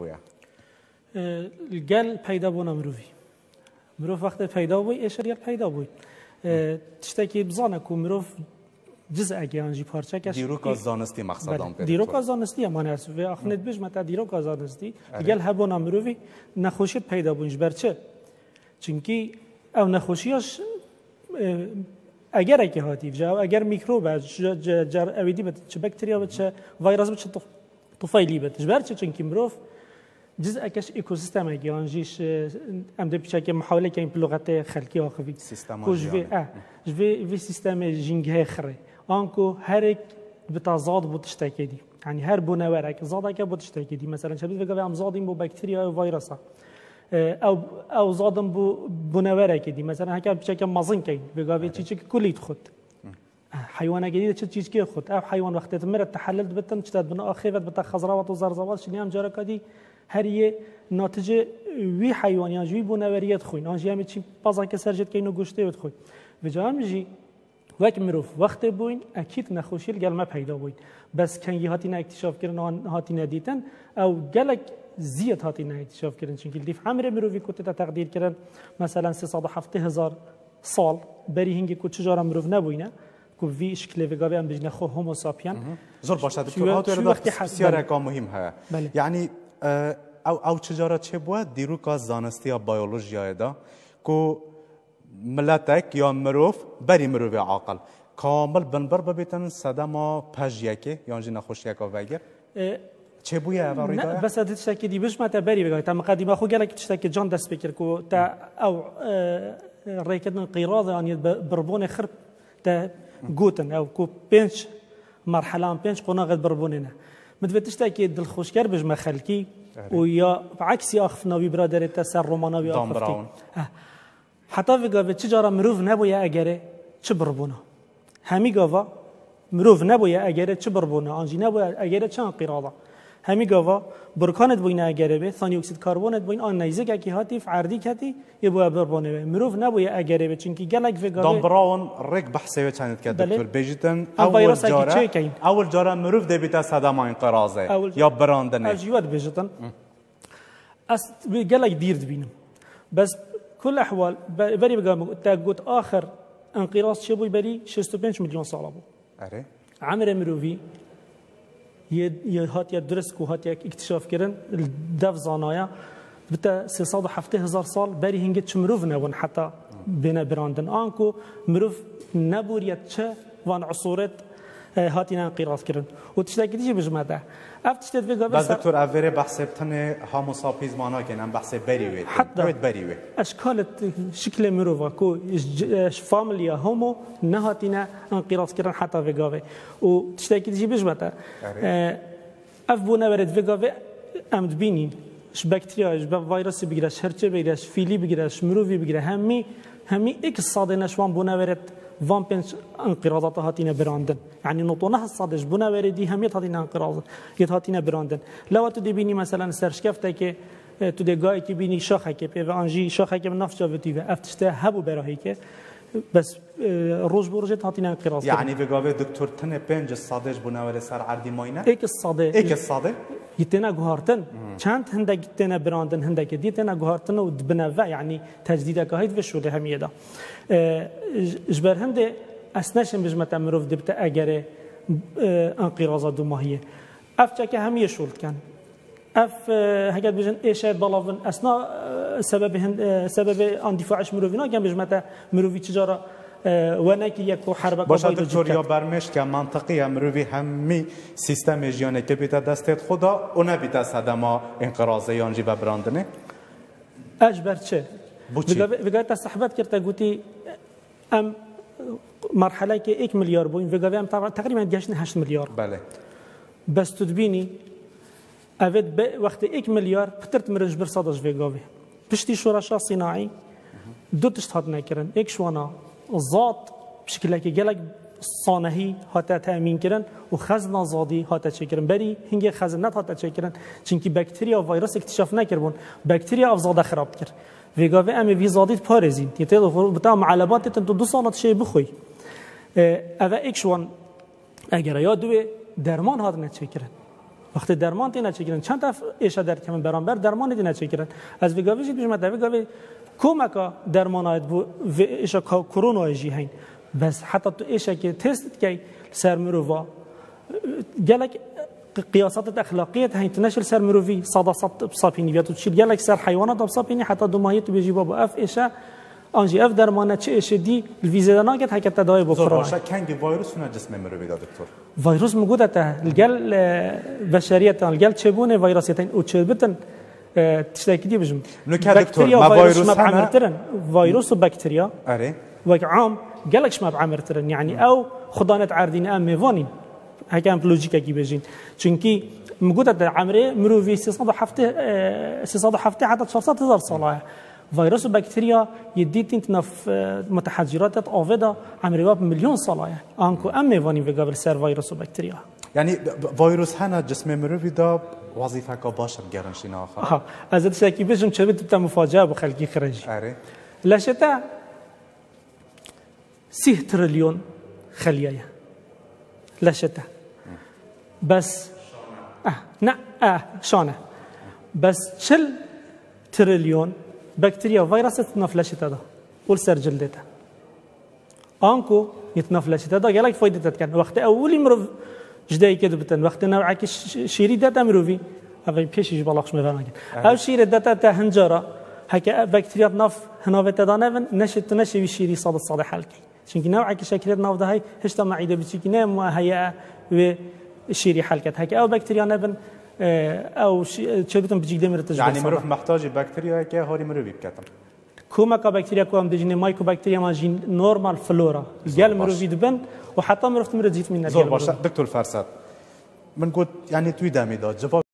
بویا گل پیدا بونا مروی مروف وقت پیدا بوی اشر گل پیدا بوی تشتکی بزانه که مروف جز اگه انجی پارچه کش دیروک از زانستی مقصدام پیدا دیروک از زانستی امان ارسو و اخنت بجمه تا دیروک از زانستی گل هبونا مروی نخوشید پیدا بونج برچه چونکی او نخوشیاش اگر اگه هاتیف جا اگر میکروب جر اویدی بت چه بکتریا بت چه وایرس بت چه طفیلی بت جبر چه چنکی مروف جزء اکش اکوسیستم اگه آنجیش ام ده پیچه که محاوله که این لغت خلکی آخوی سیستم آنجی آنه جوی وی سیستم جنگه خره آنکو هر ایک بتا زاد بودشتکی دی یعنی هر بونورک زادک بودشتکی دی مثلا شبید بگوی ام زادیم بو بکتریا و ویروسا او او زادم بو بونورکی دی مثلا هکر پیچه که مزن کن بگوی چی چی که کلیت خود حيوانه جديده تشد تشيز كي خد او حيوان وقت تمر التحلل بتن تشتاد بنا اخيفت بتا خزراوات وزرزوات شنيام جاركا دي هر یه ناتج وی حیوانیان جوی بونوریت خوین آنجی همه چی بازا که سرجت که اینو گوشته بود خوین و جام جی وک مروف وقت بوین اکید نخوشیل گلمه پیدا بوین بس کنگی هاتی نه اکتشاف کردن هاتی ندیتن او گلک زیاد هاتی نه اکتشاف کردن چون لیف عمر مروفی کتی تقدیر کردن مثلا 307 هزار سال بری هنگی کو چجارا مروف نبوینه کو وی شکل وگا بیان بجنه خو هومو ساپین زور باشه دکتر هاتو وقتی بسیار مهم ها یعنی او او چجارا چه بوا دیروکا زانستی یا بیولوژیای دا کو ملتک یا مروف بری مروف عاقل کامل بنبر ببیتن صدما پژیکه یا جن خوشیکا وگر چه بوی اوری داره؟ بس ادت شکی دی بش مت بری بگم تا مقدمه خو گلک تشتکی جان دست بکر کو تا او ریکدن قیراض ان بربون خرب تا گوتن او کو پنج مرحله پنج قناغ بربونینه متوتشتاكي دلخوشكر بجما خلكي ويا عكسي اخف ناوي برادر تسر روماناوي اخفتي حتى في قابل تجارة مروف نبويا اجري تبربونا همي قابا مروف نبويا اجري تبربونا انجي نبويا اجري تشان قراضة همی گاوا برکانت بوین اگره به ثانی اکسید کاربونت بوین آن نیزه که کی هاتیف عردی کتی یه بو ابر بونه به مروف نبوی اگره به چونکی گلک و گاوه دام براون رگ بحثه و چند که دکتور بجیتن اول جاره اول جاره مروف ده بیتا صدما انقراضه یا براندنه اجیوت بجیتن اس گلک دیر بینم بس كل احوال بري بقى تاقوت اخر انقراض شبوي بري 65 مليون صالبو عمر مروفي یه هات یه درست کو هات هاتیه اکتشاف کردن دف زنایا بتا 307 هزار سال بری هنگت چه مروف نبون حتی بین براندن آنکو مروف نبود یه چه وان عصورت هات اینا و تشتا که دیجی بجمده افت تشتا دوی گابر سر دکتور اول بحث تن ها مصابیز مانا گنم بحث بریوی حتی بروید بریوی اشکال شکل مروفا که فاملیا همو نه هات اینا قیراف کردن حتی دوی و تشتا که دیجی که اف بونه برای دوی امت امد بینین ش بکتریا، با ویروسی هرچه فیلی بگیره، مروی بگیره، همی همی یک ساده نشوان بونه وان پنج انقراضات هاتين براندن يعني نطونا الصادج بنا وردي هم هاتینه انقراض یت براندن لو تدي دبینی مثلا كيف که تدي جاي كي بینی شاخه كي پیو انجي شاخه كي نفس جاوتی و افتشته هبو براهی که بس روز برجة تعطينا انقراض يعني في دكتور تنه بنج الصادج بناول سر عردي ماينا ايك الصادج ايك الصادج يتنا جهارتن كانت هندك يتنا براندن هندك يتنا جهارتن ودبنوا يعني تجديدك هيد في الشغل همية ده جبر هندي اسنشن بجمة مروف دبت اجري انقراضة دمهية افتك همية شغل كان اف هكذا بجن ايش بلافن اسنا سبب سبب اندفاعش مروفينا كان بجمة مروفي تجاره یک يكو حرب برمش که منطقی هم روی همی سیستم جیانه که بیتا دستت خدا اونه بیتا صدما انقراض یانجی و براندنه اجبر چه بگوی تا صحبت کرده گوتی ام مرحله که یک میلیارد بود وگاه هم تقریبا گشن هشت میلیارد بله بس تدبینی اوید وقتی یک میلیارد پترت مرج برصادش وی. پشتی شورشا صناعی دو تشت هات نکرن یک شوانا زاد که گلک سانهی هاتا تأمین کردن و خزن آزادی هاته چکرن بری هنگه خزنت هاته چکرن چونکی بکتریا و ویروس اکتشاف نکربون بکتریا افزاده خراب کرد ویگا و امی وی زادیت پارزین یه تیل خورو بتا معلبات تو دو صنعت شی بخوی اوه اکشوان اگر یاد دوی درمان هات نچکرن وقتی درمان تی نچکرن چند تا ایشا در کم برانبر درمان تی نچکرن از ویگاوی جد بیشمت ویگاوی کۆمەکە دەرمانایەت بوو ئێشە کرونا ایجی هەین بس حتی تو ئێشەکێ تست بکەی سەر مرۆڤ گەلک قياسات أخلاقية هين تنشل سر مروفی صدا صد بصابيني بيتو چیل گلک سر حیوانات حيوانات بصابيني حتى تو بیجی بابا أف إيشا أنجي أف درمانة چه إيش دی الفيزا دانا قد هكذا تداوي بكرة زور كان فيروس نه جسم مروفي دا دكتور فيروس موجودة الجل اه، بشرية الجل تشبونه فيروسيتين بتن تشتێکی ما بژم ترن فيروس وبكتيريا اري وك عام گەلک شمە عامرترن یعنی ئەو كي عردین ئەم میێوانین هەکەم پلۆجیکەکی بێژین چونکی مگوتە دە عمرێ مرۆڤ حتى هزار صلاة فيروس وبكتيريا يديت انت متحجرات اوفيدا عمري باب مليون صلاة انكو ام ميفونين في قبل سير فيروس وبكتيريا يعني فيروس هنا جسم مروفي دا وظيفه باشا بقرنشينا اخر اه از تشاكي باش نشبت تاع مفاجاه بخلكي خرج اري لا شتا سيه تريليون خليايا لا شتا بس اه نا اه شونه بس شل تريليون بكتيريا وفيروسات تنفلش تدا ولسر جلدتها انكو يتنفلش تدا قالك فايدتها كان وقت اول مرض جدای که دوبتن وقتی نو عکی شیری داد امروزی اولی پیشش بالا خوش میفهمن اول آه. شیر داد تا هنجارا هک بکتریا ناف هنوه تدانه ون نشد تو نشوی شیری صاد صاد حلقی چونکی نو عکی شکریت ناف دهای هشت معیده معیده بچیکی نه و هیا و شيري حلقت هكا او بكتيريا نبن او شي تشبتم بجيك دمر تجربه یعنی مرف محتاج بكتيريا که هاری مروی بکاتم كوما كوام دجني مايكوبكتيريا ماجين نورمال فلورا قال مروفي دبن وحتى مروفت مرزيت منها زور برشا دكتور فارسات من قلت يعني تويدا ميدات